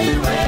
Only way.